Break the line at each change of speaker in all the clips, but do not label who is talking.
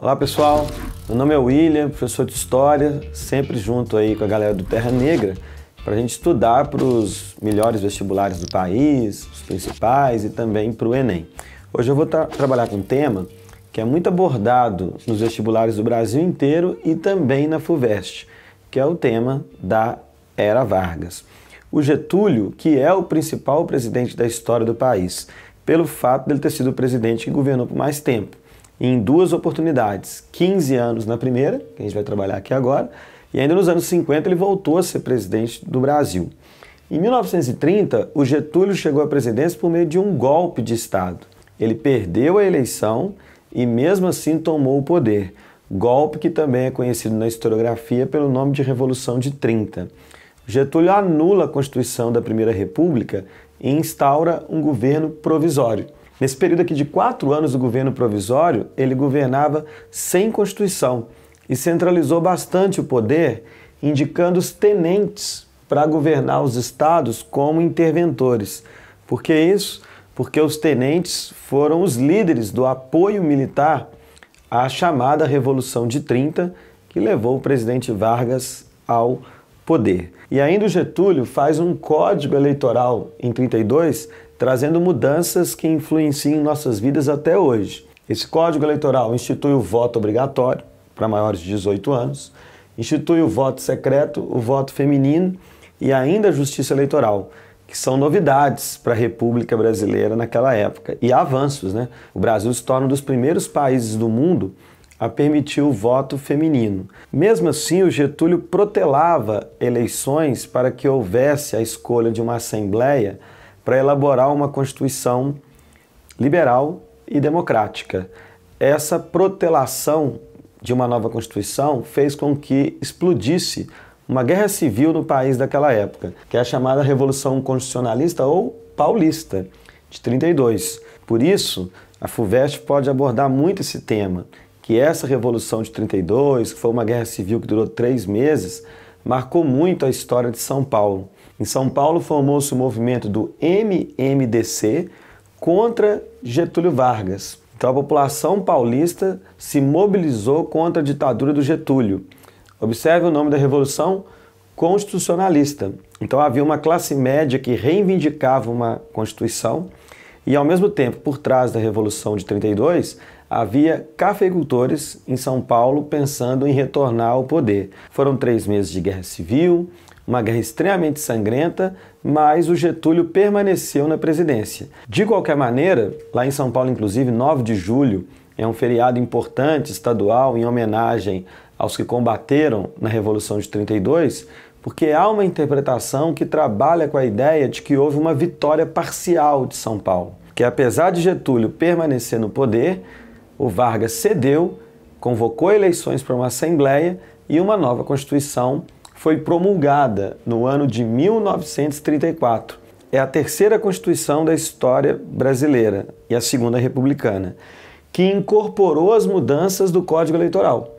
Olá pessoal, meu nome é William, professor de História, sempre junto aí com a galera do Terra Negra, para a gente estudar para os melhores vestibulares do país, os principais e também para o Enem. Hoje eu vou tra trabalhar com um tema que é muito abordado nos vestibulares do Brasil inteiro e também na FUVEST, que é o tema da Era Vargas. O Getúlio, que é o principal presidente da história do país, pelo fato dele ter sido o presidente que governou por mais tempo em duas oportunidades, 15 anos na primeira, que a gente vai trabalhar aqui agora, e ainda nos anos 50 ele voltou a ser presidente do Brasil. Em 1930, o Getúlio chegou à presidência por meio de um golpe de Estado. Ele perdeu a eleição e, mesmo assim, tomou o poder. Golpe que também é conhecido na historiografia pelo nome de Revolução de 30. Getúlio anula a Constituição da Primeira República e instaura um governo provisório. Nesse período aqui de quatro anos do governo provisório, ele governava sem Constituição e centralizou bastante o poder, indicando os tenentes para governar os estados como interventores. Por que isso? Porque os tenentes foram os líderes do apoio militar à chamada Revolução de 30, que levou o presidente Vargas ao poder. E ainda o Getúlio faz um código eleitoral em 32 trazendo mudanças que influenciam nossas vidas até hoje. Esse Código Eleitoral institui o voto obrigatório para maiores de 18 anos, institui o voto secreto, o voto feminino e ainda a justiça eleitoral, que são novidades para a República Brasileira naquela época e avanços, né? O Brasil se torna um dos primeiros países do mundo a permitir o voto feminino. Mesmo assim, o Getúlio protelava eleições para que houvesse a escolha de uma assembleia para elaborar uma Constituição liberal e democrática. Essa protelação de uma nova Constituição fez com que explodisse uma guerra civil no país daquela época, que é a chamada Revolução Constitucionalista ou Paulista, de 32. Por isso, a FUVEST pode abordar muito esse tema, que essa Revolução de 32, que foi uma guerra civil que durou três meses, marcou muito a história de São Paulo. Em São Paulo formou-se o movimento do MMDC contra Getúlio Vargas. Então a população paulista se mobilizou contra a ditadura do Getúlio. Observe o nome da revolução constitucionalista. Então havia uma classe média que reivindicava uma constituição e ao mesmo tempo, por trás da revolução de 32, havia cafeicultores em São Paulo pensando em retornar ao poder. Foram três meses de guerra civil, uma guerra extremamente sangrenta, mas o Getúlio permaneceu na presidência. De qualquer maneira, lá em São Paulo, inclusive, 9 de julho é um feriado importante estadual em homenagem aos que combateram na Revolução de 32, porque há uma interpretação que trabalha com a ideia de que houve uma vitória parcial de São Paulo, que apesar de Getúlio permanecer no poder, o Vargas cedeu, convocou eleições para uma assembleia e uma nova constituição foi promulgada no ano de 1934. É a terceira Constituição da história brasileira e a segunda republicana, que incorporou as mudanças do Código Eleitoral.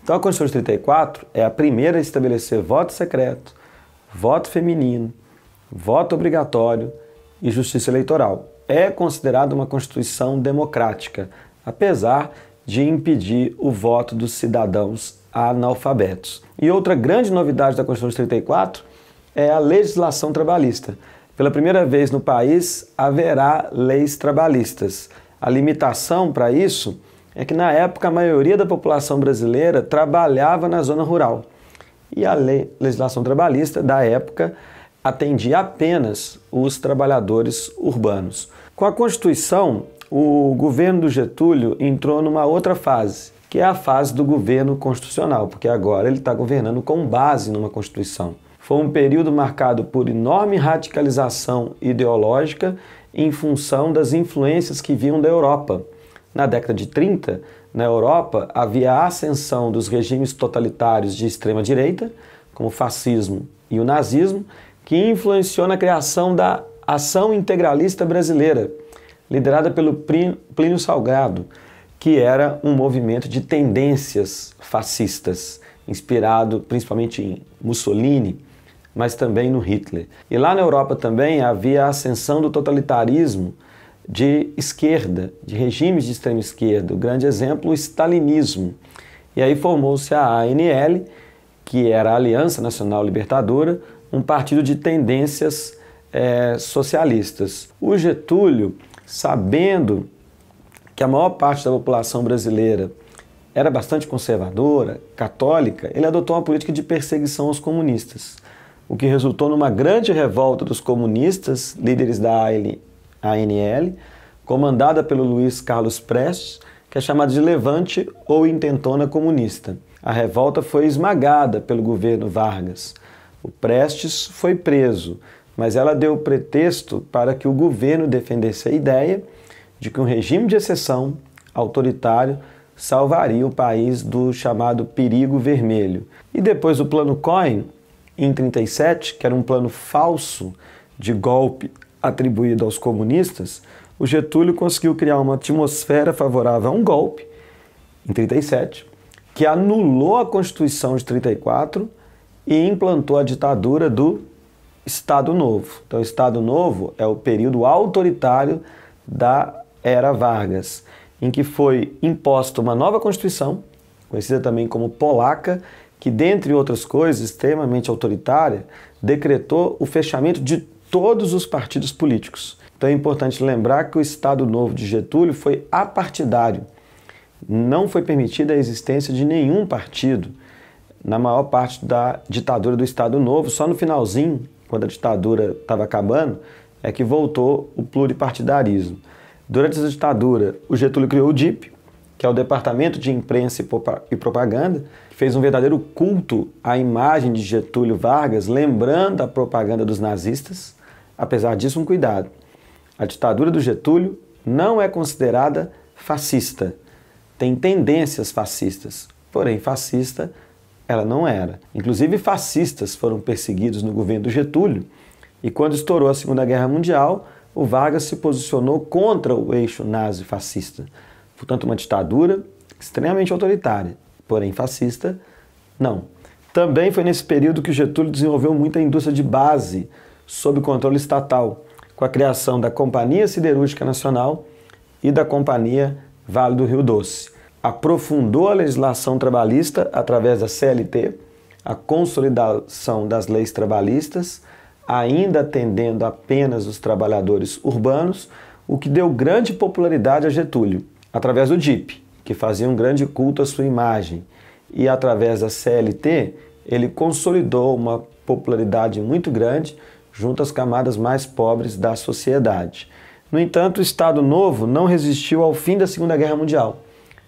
Então, a Constituição de 34 é a primeira a estabelecer voto secreto, voto feminino, voto obrigatório e justiça eleitoral. É considerada uma Constituição democrática, apesar de impedir o voto dos cidadãos analfabetos. E outra grande novidade da Constituição de 34 é a legislação trabalhista. Pela primeira vez no país haverá leis trabalhistas. A limitação para isso é que na época a maioria da população brasileira trabalhava na zona rural. E a lei, legislação trabalhista da época atendia apenas os trabalhadores urbanos. Com a Constituição, o governo do Getúlio entrou numa outra fase, que é a fase do governo constitucional, porque agora ele está governando com base numa Constituição. Foi um período marcado por enorme radicalização ideológica em função das influências que vinham da Europa. Na década de 30, na Europa, havia a ascensão dos regimes totalitários de extrema-direita, como o fascismo e o nazismo, que influenciou na criação da Ação Integralista Brasileira, liderada pelo Plínio Salgado, que era um movimento de tendências fascistas, inspirado principalmente em Mussolini, mas também no Hitler. E lá na Europa também havia a ascensão do totalitarismo de esquerda, de regimes de extrema esquerda. O grande exemplo, o stalinismo. E aí formou-se a ANL, que era a Aliança Nacional Libertadora, um partido de tendências é, socialistas. O Getúlio, sabendo que a maior parte da população brasileira era bastante conservadora, católica, ele adotou uma política de perseguição aos comunistas, o que resultou numa grande revolta dos comunistas, líderes da ANL, comandada pelo Luiz Carlos Prestes, que é chamada de Levante ou Intentona Comunista. A revolta foi esmagada pelo governo Vargas. O Prestes foi preso, mas ela deu pretexto para que o governo defendesse a ideia de que um regime de exceção autoritário salvaria o país do chamado perigo vermelho. E depois o plano Cohen, em 37, que era um plano falso de golpe atribuído aos comunistas, o Getúlio conseguiu criar uma atmosfera favorável a um golpe, em 37, que anulou a Constituição de 34 e implantou a ditadura do Estado Novo. Então, o Estado Novo é o período autoritário da era Vargas, em que foi imposta uma nova Constituição, conhecida também como Polaca, que, dentre outras coisas, extremamente autoritária, decretou o fechamento de todos os partidos políticos. Então é importante lembrar que o Estado Novo de Getúlio foi apartidário. Não foi permitida a existência de nenhum partido na maior parte da ditadura do Estado Novo, só no finalzinho, quando a ditadura estava acabando, é que voltou o pluripartidarismo. Durante essa ditadura, o Getúlio criou o DIP, que é o Departamento de Imprensa e Propaganda, que fez um verdadeiro culto à imagem de Getúlio Vargas, lembrando a propaganda dos nazistas. Apesar disso, um cuidado. A ditadura do Getúlio não é considerada fascista. Tem tendências fascistas, porém fascista ela não era. Inclusive fascistas foram perseguidos no governo do Getúlio e quando estourou a Segunda Guerra Mundial, o Vargas se posicionou contra o eixo nazi-fascista. Portanto, uma ditadura extremamente autoritária, porém fascista, não. Também foi nesse período que Getúlio desenvolveu muita indústria de base sob controle estatal, com a criação da Companhia Siderúrgica Nacional e da Companhia Vale do Rio Doce. Aprofundou a legislação trabalhista através da CLT, a consolidação das leis trabalhistas, ainda atendendo apenas os trabalhadores urbanos, o que deu grande popularidade a Getúlio, através do DIP, que fazia um grande culto à sua imagem, e através da CLT, ele consolidou uma popularidade muito grande junto às camadas mais pobres da sociedade. No entanto, o Estado Novo não resistiu ao fim da Segunda Guerra Mundial.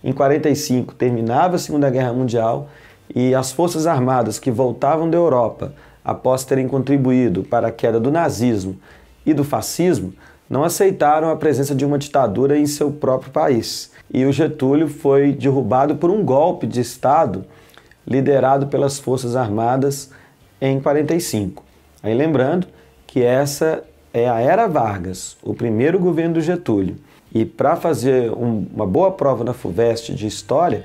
Em 45 terminava a Segunda Guerra Mundial e as forças armadas que voltavam da Europa após terem contribuído para a queda do nazismo e do fascismo, não aceitaram a presença de uma ditadura em seu próprio país. E o Getúlio foi derrubado por um golpe de Estado liderado pelas Forças Armadas em 45. Aí lembrando que essa é a Era Vargas, o primeiro governo do Getúlio. E para fazer um, uma boa prova na FUVEST de História,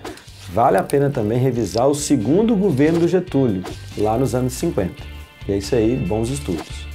vale a pena também revisar o segundo governo do Getúlio, lá nos anos 50. E é isso aí, bons estudos.